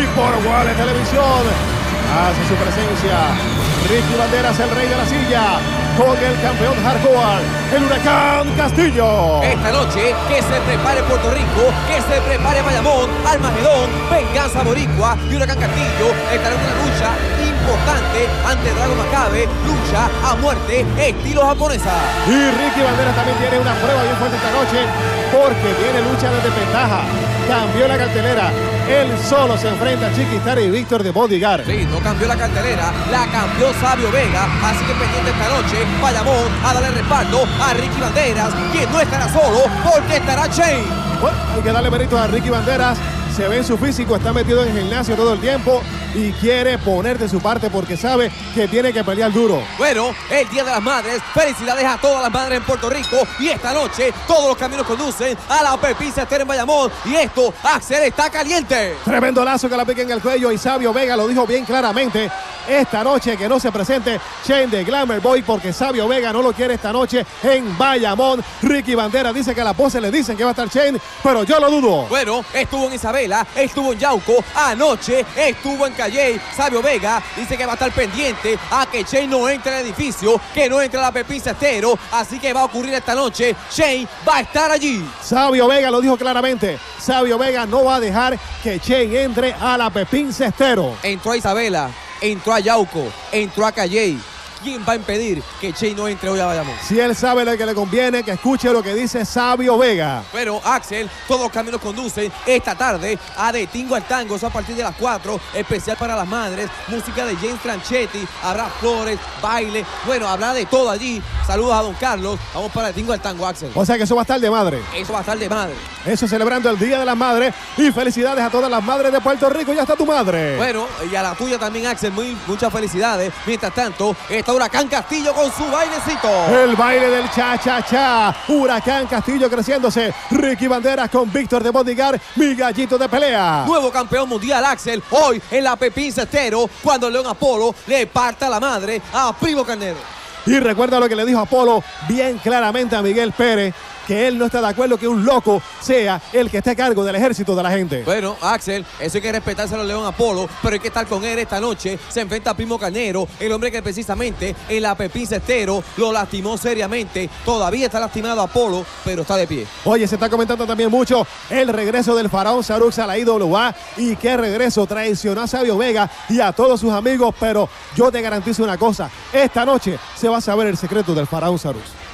y por Wale Televisión. Hace su presencia Ricky Banderas, el rey de la silla, con el campeón hardcore, el Huracán Castillo. Esta noche, que se prepare Puerto Rico, que se prepare Bayamón, Almagedón, Venganza Boricua y Huracán Castillo estarán en una lucha importante ante Drago Macabe, lucha a muerte estilo japonesa. Y Ricky Banderas también tiene una prueba bien fuerte esta noche porque tiene lucha de desventaja. Cambió la cartelera. Él solo se enfrenta a Chiquistar y Víctor de Bodyguard. Sí, no cambió la cartelera, la cambió Sabio Vega, así que pendiente esta noche, Bayamón a darle respaldo a Ricky Banderas, quien no estará solo porque estará Shane. Bueno, hay que darle mérito a Ricky Banderas. Se ve en su físico, está metido en el gimnasio todo el tiempo y quiere poner de su parte porque sabe que tiene que pelear duro. Bueno, el Día de las Madres, felicidades a todas las madres en Puerto Rico y esta noche todos los caminos conducen a la Pepisa Esther en Bayamón y esto, Axel, está caliente. Tremendo lazo que la pica en el cuello y Sabio Vega lo dijo bien claramente. Esta noche que no se presente Shane de Glamour Boy porque Sabio Vega no lo quiere esta noche en Bayamón. Ricky Bandera dice que a la pose le dicen que va a estar Shane, pero yo lo dudo. Bueno, estuvo en Isabela, estuvo en Yauco, anoche estuvo en Calle. Sabio Vega dice que va a estar pendiente a que Shane no entre al edificio, que no entre a la Pepisa Estero, así que va a ocurrir esta noche. Shane va a estar allí. Sabio Vega lo dijo claramente. Sabio Vega no va a dejar que Shane entre a la Pepín Cestero. Entró a Isabela, entró a Yauco, entró a Calle. ¿Quién va a impedir que Shane no entre hoy a Bayamón? Si él sabe lo que le conviene, que escuche lo que dice Sabio Vega. Pero Axel, todos los caminos conducen esta tarde a De Tingo al Tango, eso a partir de las 4, especial para las madres, música de James Tranchetti, habrá flores, baile, bueno, habrá de todo allí. Saludos a don Carlos, vamos para De Tingo al Tango, Axel. O sea que eso va a estar de madre. Eso va a estar de madre. Eso celebrando el Día de las Madres y felicidades a todas las madres de Puerto Rico. Ya está tu madre. Bueno, y a la tuya también, Axel, muy, muchas felicidades. Mientras tanto, está Huracán Castillo con su bailecito. El baile del cha-cha-cha. Huracán Castillo creciéndose. Ricky Banderas con Víctor de Bodyguard, mi gallito de pelea. Nuevo campeón mundial, Axel, hoy en la Pepín Cestero, cuando León Apolo le parta la madre a Primo Carnero. Y recuerda lo que le dijo Apolo bien claramente a Miguel Pérez, que él no está de acuerdo que un loco sea el que esté a cargo del ejército de la gente. Bueno, Axel, eso hay que respetárselo a León Apolo, pero hay que estar con él esta noche. Se enfrenta a Primo Carnero, el hombre que precisamente en la Pepín Cestero lo lastimó seriamente. Todavía está lastimado Apolo, pero está de pie. Oye, se está comentando también mucho el regreso del faraón Sarux a la IWA y qué regreso traicionó a Sabio Vega y a todos sus amigos, pero yo te garantizo una cosa, esta noche se va a saber el secreto del faraón Sarux.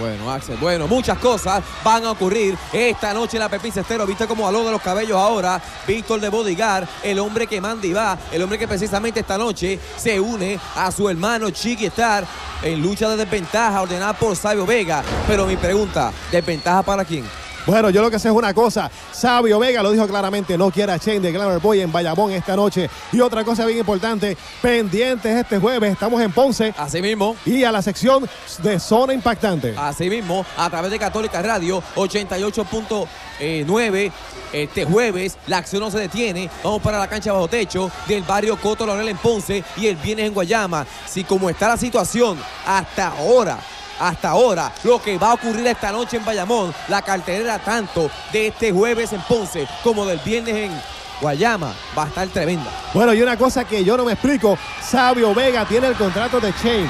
Bueno, Axel, bueno, muchas cosas van a ocurrir esta noche en la Pepín Cestero. ¿Viste cómo de los cabellos ahora? Víctor de Bodigar, el hombre que manda y va, el hombre que precisamente esta noche se une a su hermano Chiqui Star en lucha de desventaja ordenada por Sabio Vega. Pero mi pregunta, ¿desventaja para quién? Bueno, yo lo que sé es una cosa. Sabio Vega lo dijo claramente, no quiere a Shane de Glamour Boy en Bayamón esta noche. Y otra cosa bien importante, pendientes este jueves, estamos en Ponce. Así mismo. Y a la sección de Zona Impactante. Así mismo, a través de Católica Radio 88.9. Este jueves la acción no se detiene. Vamos para la cancha bajo techo del barrio Coto Laurel en Ponce y el viernes en Guayama. Si como está la situación hasta ahora hasta ahora lo que va a ocurrir esta noche en Bayamón, la cartelera tanto de este jueves en Ponce como del viernes en Guayama va a estar tremenda. Bueno, y una cosa que yo no me explico, Sabio Vega tiene el contrato de Chain.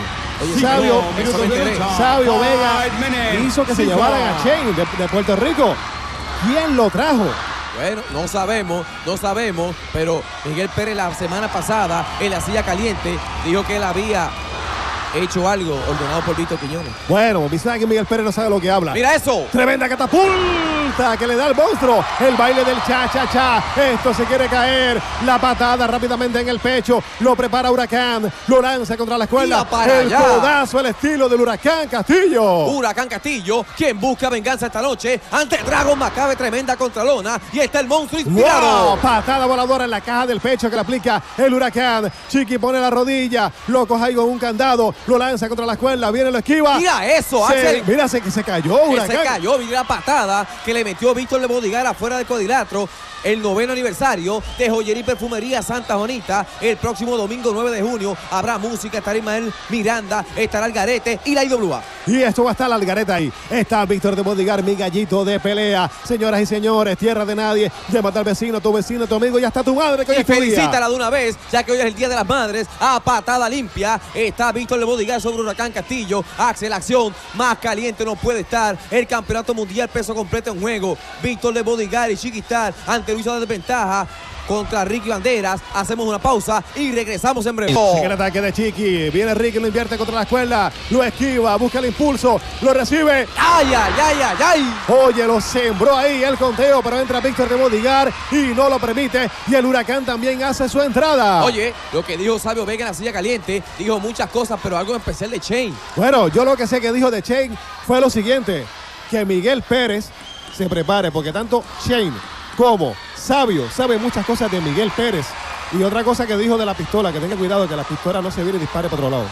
Sabio, no. Sabio Vega hizo que se llevaran a Chain de, de Puerto Rico. ¿Quién lo trajo? Bueno, no sabemos, no sabemos, pero Miguel Pérez la semana pasada en la silla caliente dijo que él había hecho algo ordenado por Víctor Quiñones. Bueno, dice que Miguel Pérez no sabe lo que habla. Mira eso. Tremenda catapulta que le da el monstruo. El baile del cha-cha-cha. Esto se quiere caer. La patada rápidamente en el pecho. Lo prepara Huracán. Lo lanza contra la escuela. Para el allá. codazo, el estilo del Huracán Castillo. Huracán Castillo, quien busca venganza esta noche ante Dragon Macabe, tremenda contralona. Y está el monstruo inspirado. ¡Wow! Patada voladora en la caja del pecho que le aplica el huracán. Chiqui pone la rodilla, lo coge ahí con un candado, lo lanza contra la escuela, viene, lo esquiva. Mira eso, Se- Axel. mira, se, se cayó huracán. se cayó, mira la patada que le metió Víctor de Bodigar afuera del cuadrilátero. El noveno aniversario de Joyería y Perfumería Santa Juanita. El próximo domingo 9 de junio habrá música, estará Ismael Miranda, estará Algarete y la IWA. Y esto va a estar la Algareta ahí. Está Víctor de Bodigar, mi gallito de pelea. Señoras y señores, tierra de nadie. Llévate al vecino, tu vecino, tu amigo y hasta tu madre que hoy Y felicítala de una vez, ya que hoy es el Día de las Madres. A patada limpia está Víctor de Bodigar sobre Huracán Castillo. Axel, acción más caliente no puede estar. El campeonato mundial peso completo en juego. Víctor de Bodigar y Chiquistar ante Luisa de desventaja contra Ricky Banderas. Hacemos una pausa y regresamos en breve. Sigue el ataque de Chiqui. Viene Ricky, lo invierte contra la escuela. Lo esquiva, busca el impulso. Lo recibe. ¡Ay, ay, ay, ay, ay! Oye, lo sembró ahí el conteo, pero entra Víctor de Bodigar y no lo permite. Y el huracán también hace su entrada. Oye, lo que dijo Sabio Vega en la silla caliente, dijo muchas cosas, pero algo especial de Chain. Bueno, yo lo que sé que dijo de Shane fue lo siguiente: que Miguel Pérez se prepare, porque tanto Shane como Sabio saben muchas cosas de Miguel Pérez. Y otra cosa que dijo de la pistola, que tenga cuidado que la pistola no se vire y dispare para otro lado.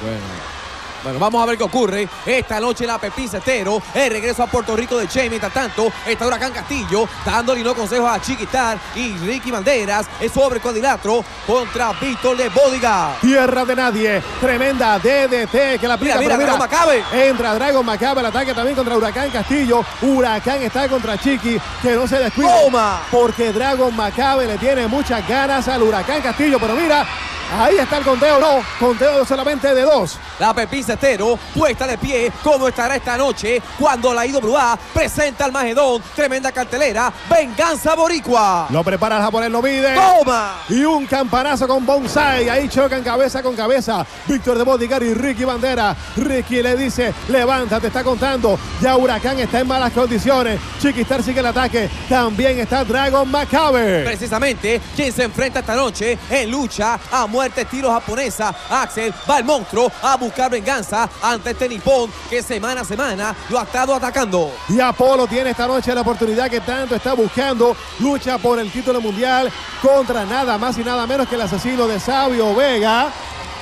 Bueno. Bueno, vamos a ver qué ocurre esta noche la Pepín Cestero. El regreso a Puerto Rico de Che. Mientras tanto, está Huracán Castillo dándole no consejos a Chiquistar y Ricky Banderas. Es sobre cuadrilátero contra Víctor de Bodiga. Tierra de nadie, tremenda DDT que la aplica. Mira, mira, Dragon Macabe. Entra Dragon Macabe, el ataque también contra Huracán Castillo. Huracán está contra Chiqui, que no se descuide. Toma. Porque Dragon Macabe le tiene muchas ganas al Huracán Castillo. Pero mira, ahí está el conteo, no, conteo solamente de dos. La Pepín Cestero puesta de pie como estará esta noche cuando la IWA presenta al Magedón. Tremenda cartelera. Venganza Boricua. Lo prepara el japonés, lo mide. ¡Toma! Y un campanazo con Bonsai. Ahí chocan cabeza con cabeza. Víctor de Bodigar y Ricky Bandera. Ricky le dice, levántate, está contando. Ya Huracán está en malas condiciones. Chiquistar sigue el ataque. También está Dragon Macabe. Precisamente quien se enfrenta esta noche en lucha a muerte estilo japonesa. Axel va el monstruo a buscar venganza ante este nipón que semana a semana lo ha estado atacando. Y Apolo tiene esta noche la oportunidad que tanto está buscando. Lucha por el título mundial contra nada más y nada menos que el asesino de Sabio Vega.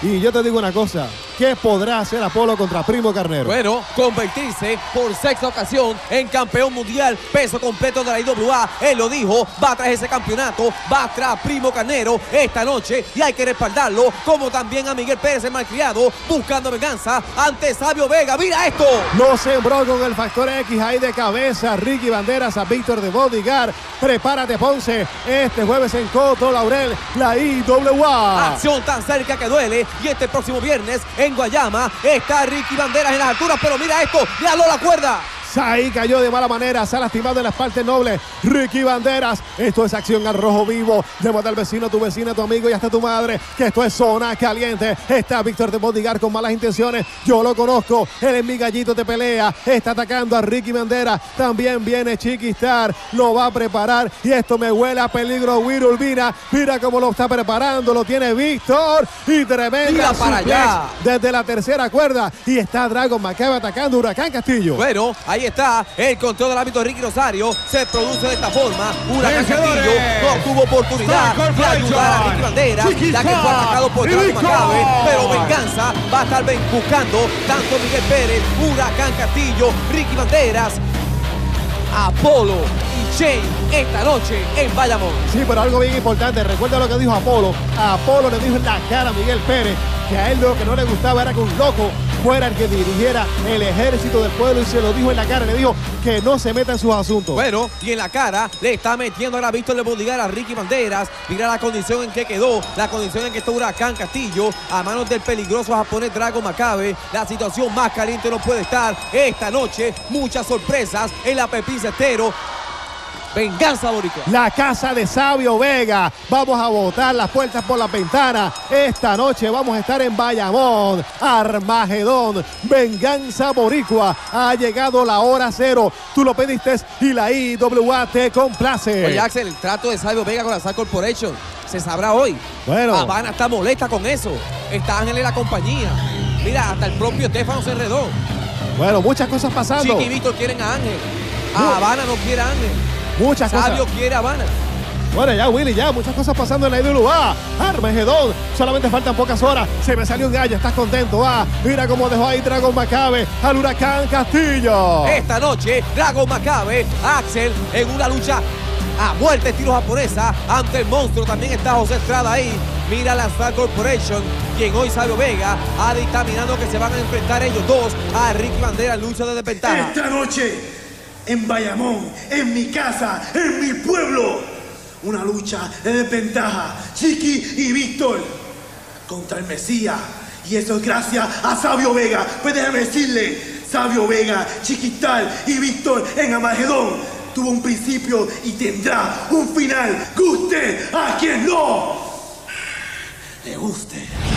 Y yo te digo una cosa, ¿qué podrá hacer Apolo contra Primo Carnero? Bueno, convertirse por sexta ocasión en campeón mundial peso completo de la IWA. Él lo dijo, va tras ese campeonato, va tras Primo Carnero esta noche y hay que respaldarlo, como también a Miguel Pérez el malcriado, buscando venganza ante Sabio Vega. ¡Mira esto! Lo sembró con el factor X ahí de cabeza. Ricky Banderas a Víctor de Bodigar. Prepárate, Ponce. Este jueves en Coto Laurel, la IWA. Acción tan cerca que duele. Y este próximo viernes en Guayama está Ricky Banderas en las alturas. Pero mira esto, le aló la cuerda. Ahí cayó de mala manera, se ha lastimado en las partes nobles. Ricky Banderas, esto es acción al rojo vivo. Llévate al vecino, tu vecina, tu amigo y hasta tu madre. Que esto es zona caliente. Está Víctor de Bodigar con malas intenciones. Yo lo conozco. Él es mi gallito de pelea. Está atacando a Ricky Banderas. También viene Chiquistar. Lo va a preparar. Y esto me huele a peligro. Will Urbina. Mira cómo lo está preparando. Lo tiene Víctor. Y tremenda Mira para allá. desde la tercera cuerda. Y está Dragon Macabe atacando Huracán Castillo. Bueno, ahí está el control del ámbito de Ricky Rosario. Se produce de esta forma. Huracán Vencedores. Castillo no tuvo oportunidad de ayudar a Ricky Bandera, ya que fue atacado por Víctor. Macabe. Pero venganza va a estar buscando tanto Miguel Pérez, Huracán Castillo, Ricky Banderas, Apolo y Shane esta noche en Bayamón. Sí, pero algo bien importante. Recuerda lo que dijo Apolo. A Apolo le dijo en la cara a Miguel Pérez que a él lo que no le gustaba era que un loco fuera el que dirigiera el ejército del pueblo y se lo dijo en la cara. Le dijo que no se meta en sus asuntos. Bueno, y en la cara le está metiendo ahora Víctor Le Bodigar a Ricky Banderas. Mira la condición en que quedó, la condición en que está Huracán Castillo a manos del peligroso japonés Drago Macabe. La situación más caliente no puede estar. Esta noche, muchas sorpresas en la Pepín Cestero. Venganza Boricua. La casa de Sabio Vega. Vamos a botar las puertas por la ventana. Esta noche vamos a estar en Bayamón. Armagedón. Venganza Boricua. Ha llegado la hora cero. Tú lo pediste y la IWA te complace. Oye, Axel, el trato de Sabio Vega con la Sal Corporation se sabrá hoy. Bueno. Habana está molesta con eso. Está Ángel en la compañía. Mira, hasta el propio Estefano se enredó. Bueno, muchas cosas pasando. Chiqui y Víctor quieren a Ángel. A Habana no quiere a Ángel. Muchas Sabio cosas. quiere a Habana. Bueno, ya, Willy, ya, muchas cosas pasando en la IWA. Armagedón, solamente faltan pocas horas. Se me salió un gallo, estás contento. Ah, mira cómo dejó ahí Dragon Macabe al Huracán Castillo. Esta noche, Dragon Macabe, Axel, en una lucha a muerte estilo japonesa. Ante el monstruo también está José Estrada ahí. Mira la Star Corporation, quien hoy Sabio Vega ha dictaminado que se van a enfrentar ellos dos a Ricky Bandera en lucha de desventaja. Esta noche, en Bayamón, en mi casa, en mi pueblo, una lucha de desventaja. Chiqui y Víctor contra el Mesías. Y eso es gracias a Sabio Vega. Pues déjame decirle, Sabio Vega, Chiquital y Víctor en Amagedón tuvo un principio y tendrá un final. Guste a quien no le guste.